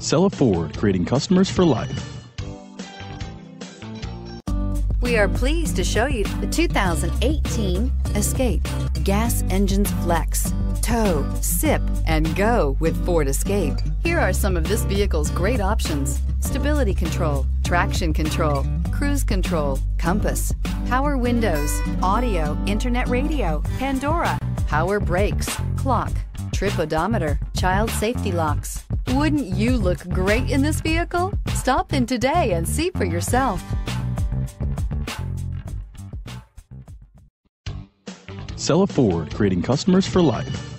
Cella Ford, creating customers for life. We are pleased to show you the 2018 Escape. Gas engines flex, tow, sip, and go with Ford Escape. Here are some of this vehicle's great options. Stability control, traction control, cruise control, compass, power windows, audio, internet radio, Pandora, power brakes, clock, trip odometer, child safety locks. Wouldn't you look great in this vehicle? Stop in today and see for yourself. Cella Ford, creating customers for life.